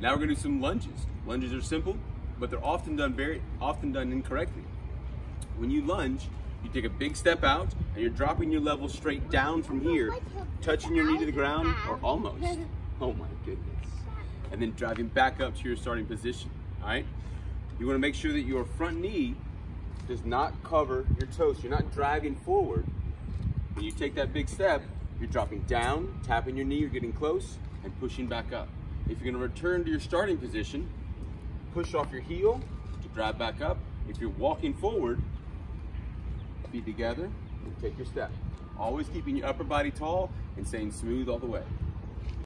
Now we're gonna do some lunges. Lunges are simple, but they're often done very often done incorrectly. When you lunge, you take a big step out and you're dropping your level straight down from here, touching your knee to the ground or almost. Oh my goodness. And then driving back up to your starting position. All right? You wanna make sure that your front knee does not cover your toes. You're not driving forward. When you take that big step, you're dropping down, tapping your knee, you're getting close, and pushing back up. If you're gonna return to your starting position, push off your heel to drive back up. If you're walking forward, feet together, take your step. Always keeping your upper body tall and staying smooth all the way.